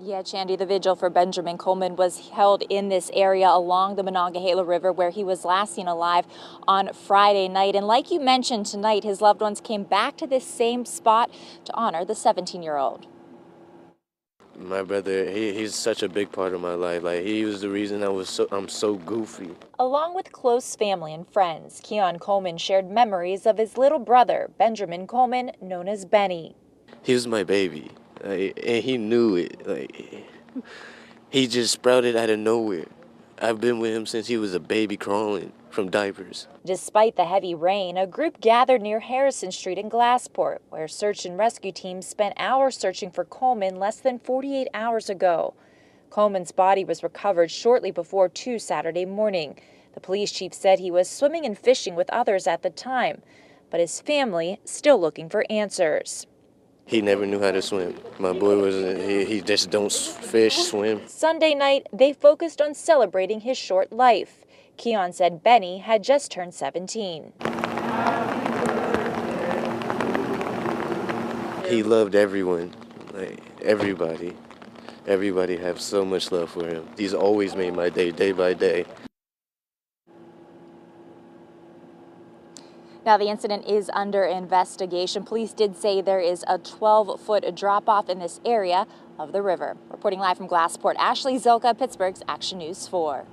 Yeah, Chandy, the vigil for Benjamin Coleman was held in this area along the Monongahela River where he was last seen alive on Friday night. And like you mentioned tonight, his loved ones came back to this same spot to honor the 17 year old. My brother, he, he's such a big part of my life. Like he was the reason I was so I'm so goofy. Along with close family and friends, Keon Coleman shared memories of his little brother, Benjamin Coleman, known as Benny. He was my baby. Like, and he knew it. Like he just sprouted out of nowhere. I've been with him since he was a baby crawling from diapers. Despite the heavy rain, a group gathered near Harrison Street in Glassport, where search and rescue teams spent hours searching for Coleman less than 48 hours ago. Coleman's body was recovered shortly before 2 Saturday morning. The police chief said he was swimming and fishing with others at the time, but his family still looking for answers. He never knew how to swim. My boy was he, he just don't fish, swim. Sunday night, they focused on celebrating his short life. Keon said Benny had just turned 17. He loved everyone, like everybody. Everybody have so much love for him. He's always made my day, day by day. Now, the incident is under investigation. Police did say there is a 12 foot drop off in this area of the river. Reporting live from Glassport, Ashley Zilka, Pittsburgh's Action News 4.